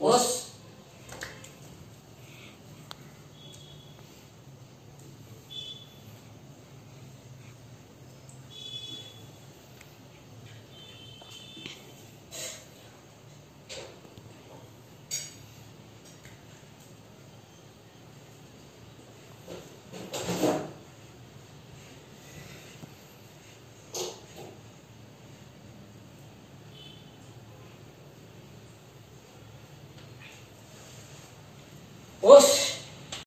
Us. Oxi!